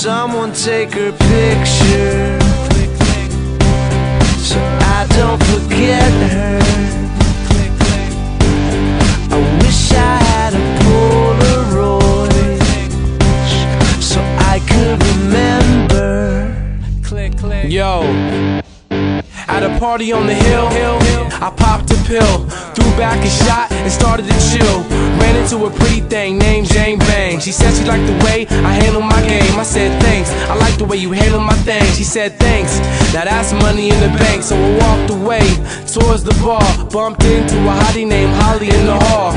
someone take her picture so I don't forget her. I wish I had a Polaroid so I could remember. Click, click. Yo. At a party on the hill, I popped a pill, threw back a shot, and started to chill. Ran into a pretty thing named Jane Bang. She said she liked the way I handle my game. I the way you handle my thing. She said thanks. Now that's money in the bank. So I walked away towards the bar, bumped into a hottie named Holly in the hall.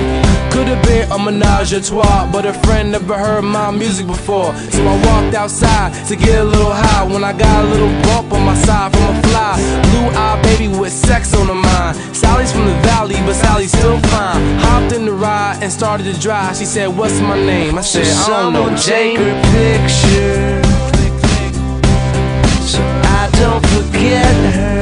Could have been a menage a trois, but a friend never heard my music before. So I walked outside to get a little high. When I got a little bump on my side from a fly, blue eyed baby with sex on her mind. Sally's from the valley, but Sally's still fine. Hopped in the ride and started to drive. She said, What's my name? I said, I don't know, Someone take Jane. her picture so I don't forget her.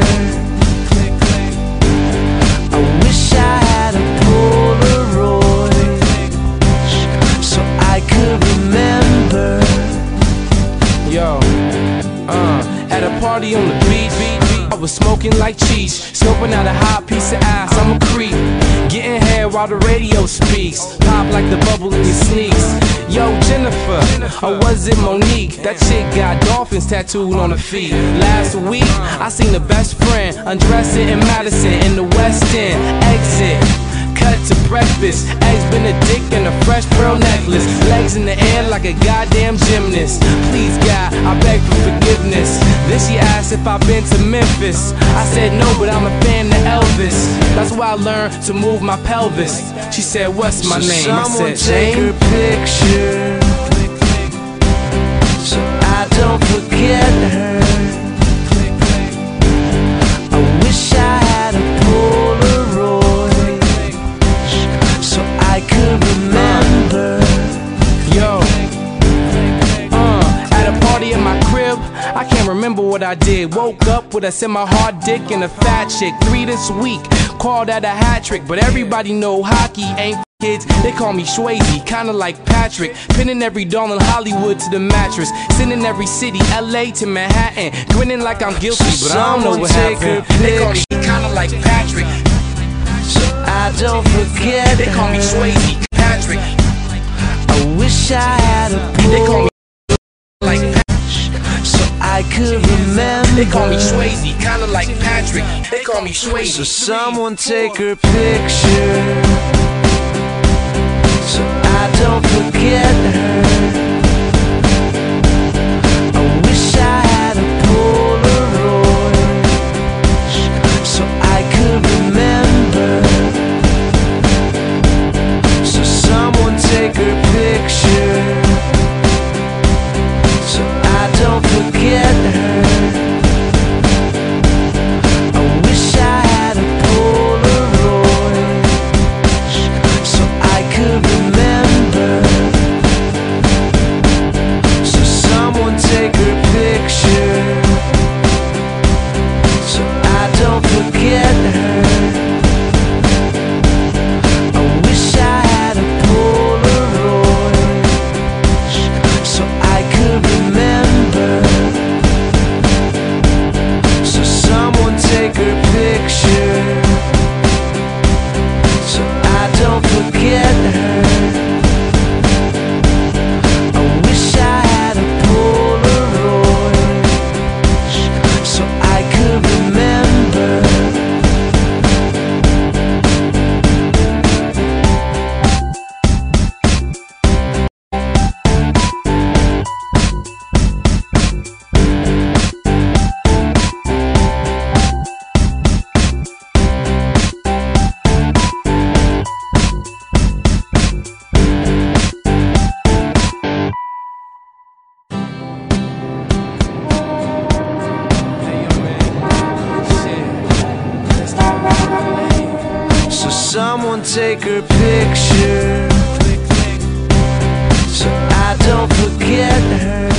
I wish I had a Polaroid so I could remember. Yo, uh, at a party on the beach, I was smoking like cheese, scoping out a hot piece of ass. I'm a creep, getting head while the radio speaks. Pop like the bubble in your sneaks. Yo, Jennifer, or was it Monique? That chick got dolphins tattooed on her feet. Last week, I seen the best friend undressing in Madison in the West End. Exit cut to breakfast. Eggs Benedict and a fresh pearl necklace. Legs in the air like a goddamn gymnast. Please, God, I beg for forgiveness. Then she asked if I've been to Memphis. I said no, but I'm a fan of Elvis. That's why I learned to move my pelvis. She said, What's my So name? I Someone said, take her picture so I don't forget what I did. Woke up with a semi-hard dick and a fat chick. Three this week, called that a hat trick. But everybody know hockey ain't for kids. They call me Swayze, kinda like Patrick. Pinning every doll in Hollywood to the mattress. Sending every city, LA to Manhattan. Grinning like I'm guilty, but I don't know what Someone happened. They call me kinda like Patrick. I don't forget They call me. Swayze, Patrick. I wish I had a They call me like I could remember. They call me Swayze, kinda like Patrick. They call me Swayze. So someone take her picture so I don't forget I someone take her picture so I don't forget her.